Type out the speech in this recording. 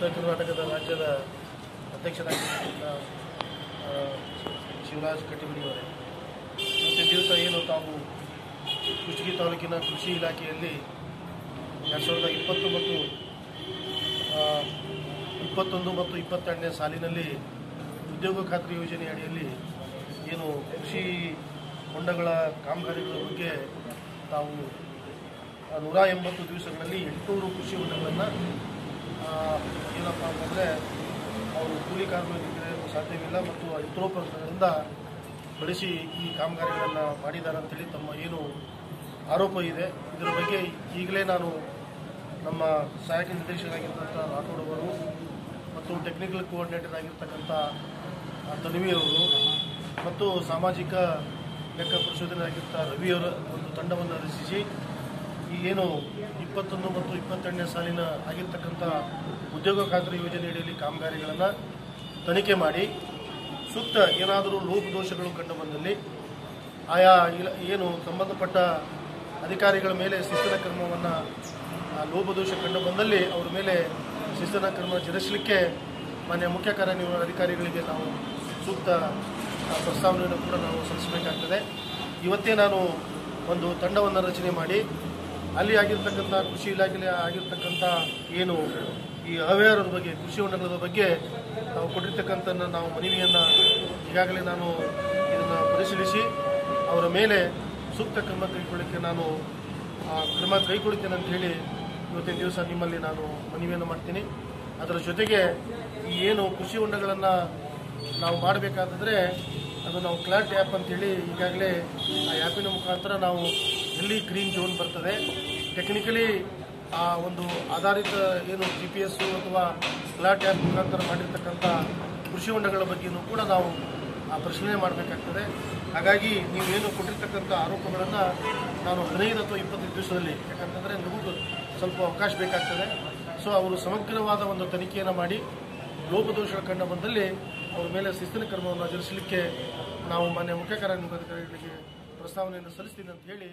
ಉತ್ತರ ಕರ್ನಾಟಕದ ರಾಜ್ಯದ ಅಧ್ಯಕ್ಷರಾಗಿರ್ತಕ್ಕಂಥ ಶಿವರಾಜ್ ಕಟ್ಟಿಮನಿಯವರೇ ಇವತ್ತಿನ ದಿವಸ ಏನು ತಾವು ಕುಷ್ಟಗಿ ತಾಲೂಕಿನ ಕೃಷಿ ಇಲಾಖೆಯಲ್ಲಿ ಎರಡು ಸಾವಿರದ ಇಪ್ಪತ್ತು ಮತ್ತು ಇಪ್ಪತ್ತೊಂದು ಮತ್ತು ಇಪ್ಪತ್ತೆರಡನೇ ಸಾಲಿನಲ್ಲಿ ಉದ್ಯೋಗ ಖಾತ್ರಿ ಯೋಜನೆ ಅಡಿಯಲ್ಲಿ ಏನು ಕೃಷಿ ಹೊಂಡಗಳ ಕಾಮಗಾರಿಗಳ ಬಗ್ಗೆ ತಾವು ನೂರ ಎಂಬತ್ತು ದಿವಸಗಳಲ್ಲಿ ಎಂಟುನೂರು ಕೃಷಿ ಹೊಂಡಗಳನ್ನು ಏನಪ್ಪ ಅಂತಂದರೆ, ಅವರು ಕೂಲಿ ಕಾರ್ಮಿಕರಿಗೆ ಸಾಧ್ಯವಿಲ್ಲ ಮತ್ತು ಯಂತ್ರೋಪಕರಣಗಳಿಂದ ಬಳಸಿ ಈ ಕಾಮಗಾರಿಗಳನ್ನು ಮಾಡಿದ್ದಾರೆ ಅಂತೇಳಿ ತಮ್ಮ ಏನು ಆರೋಪ ಇದೆ. ಇದರ ಬಗ್ಗೆ ಈಗಲೇ ನಾನು ನಮ್ಮ ಸಹಾಯಕ ನಿರ್ದೇಶಕರಾಗಿರ್ತಕ್ಕಂಥ ರಾಠೋಡ್ ಅವರು ಮತ್ತು ಟೆಕ್ನಿಕಲ್ ಕೋಆರ್ಡಿನೇಟರ್ ಆಗಿರ್ತಕ್ಕಂಥ ತನ್ವಿಯವರು ಮತ್ತು ಸಾಮಾಜಿಕ ಲೆಕ್ಕ ರವಿ ರವಿಯವರ ಒಂದು ತಂಡವನ್ನು ರಚಿಸಿ ಈ ಏನು ಇಪ್ಪತ್ತೊಂದು ಮತ್ತು ಇಪ್ಪತ್ತೆರಡನೇ ಸಾಲಿನ ಆಗಿರ್ತಕ್ಕಂಥ ಉದ್ಯೋಗ ಖಾತ್ರಿ ಯೋಜನೆಯಡಿಯಲ್ಲಿ ಕಾಮಗಾರಿಗಳನ್ನು ತನಿಖೆ ಮಾಡಿ ಸೂಕ್ತ ಏನಾದರೂ ಲೋಪದೋಷಗಳು ಕಂಡು ಬಂದಲ್ಲಿ ಆಯಾ ಏನು ಸಂಬಂಧಪಟ್ಟ ಅಧಿಕಾರಿಗಳ ಮೇಲೆ ಶಿಸ್ತಿನ ಕ್ರಮವನ್ನು ಲೋಪದೋಷ ಕಂಡು ಬಂದಲ್ಲಿ ಅವರ ಮೇಲೆ ಶಿಸ್ತಿನ ಕ್ರಮ ಜರುಗಿಸಲಿಕ್ಕೆ ಮಾನ್ಯ ಮುಖ್ಯ ಕಾರ್ಯನಿರ್ವಹಣಾಧಿಕಾರಿಗಳಿಗೆ ನಾವು ಸೂಕ್ತ ಪ್ರಸ್ತಾವನೆಯನ್ನು ಕೂಡ ನಾವು ಸಲ್ಲಿಸಬೇಕಾಗ್ತದೆ. ಇವತ್ತೇ ನಾನು ಒಂದು ತಂಡವನ್ನು ರಚನೆ ಮಾಡಿ ಅಲ್ಲಿ ಆಗಿರ್ತಕ್ಕಂಥ ಕೃಷಿ ಇಲಾಖೆಯಲ್ಲಿ ಆಗಿರ್ತಕ್ಕಂಥ ಏನು ಈ ಅವ್ಯವಹಾರದ ಬಗ್ಗೆ, ಕೃಷಿ ಹೊಂಡಗಳ ಬಗ್ಗೆ ನಾವು ಕೊಟ್ಟಿರ್ತಕ್ಕಂಥ ನಾವು ಮನವಿಯನ್ನು ಈಗಾಗಲೇ ನಾನು ಇದನ್ನು ಪರಿಶೀಲಿಸಿ, ಅವರ ಮೇಲೆ ಸೂಕ್ತ ಕ್ರಮ ಕೈಗೊಳ್ಳಿಕ್ಕೆ ನಾನು ಕ್ರಮ ಕೈಗೊಳ್ಳುತ್ತೇನೆ ಅಂತ ಹೇಳಿ ಇವತ್ತಿನ ದಿವಸ ನಿಮ್ಮಲ್ಲಿ ನಾನು ಮನವಿಯನ್ನು ಮಾಡ್ತೀನಿ. ಅದರ ಜೊತೆಗೆ ಈ ಏನು ಕೃಷಿ ಹೊಂಡಗಳನ್ನು ನಾವು ಮಾಡಬೇಕಾದ್ರೆ ಅದು ನಾವು ಕ್ಲಾಟ್ ಆ್ಯಪ್ ಅಂತೇಳಿ ಈಗಾಗಲೇ ಆ ಆ್ಯಪಿನ ಮುಖಾಂತರ ನಾವು ಎಲ್ಲಿ ಗ್ರೀನ್ ಝೋನ್ ಬರ್ತದೆ. ಟೆಕ್ನಿಕಲಿ ಆ ಒಂದು ಆಧಾರಿತ ಏನು ಜಿ ಪಿ ಎಸ್ಸು ಅಥವಾ ಕ್ಲಾಟ್ ಆ್ಯಪ್ ಮುಖಾಂತರ ಮಾಡಿರ್ತಕ್ಕಂಥ ಕೃಷಿ ಹೊಂಡಗಳ ಬಗ್ಗೆಯೂ ಕೂಡ ನಾವು ಆ ಪರಿಶೀಲನೆ ಮಾಡಬೇಕಾಗ್ತದೆ. ಹಾಗಾಗಿ ನೀವೇನು ಕೊಟ್ಟಿರ್ತಕ್ಕಂಥ ಆರೋಪಗಳನ್ನು ನಾನು ಹದಿನೈದು ಅಥವಾ ಇಪ್ಪತ್ತೈದು ದಿವಸದಲ್ಲಿ, ಯಾಕಂತಂದರೆ ನಮಗೂ ಸ್ವಲ್ಪ ಅವಕಾಶ ಬೇಕಾಗ್ತದೆ. ಸೊ ಅವರು ಸಮಗ್ರವಾದ ಒಂದು ತನಿಖೆಯನ್ನು ಮಾಡಿ ಲೋಪದೋಷ ಕಂಡು ಬಂದಲ್ಲಿ ಅವರ ಮೇಲೆ ಶಿಸ್ತಿನ ಕ್ರಮವನ್ನು ಜರುಗಿಸಲಿಕ್ಕೆ ನಾವು ಮಾನ್ಯ ಮುಖ್ಯ ಕಾರ್ಯನಿರ್ವಹಣಾಧಿಕಾರಿಗಳಿಗೆ ಪ್ರಸ್ತಾವನೆಯನ್ನು ಸಲ್ಲಿಸ್ತೀನಿ ಅಂತ ಹೇಳಿ.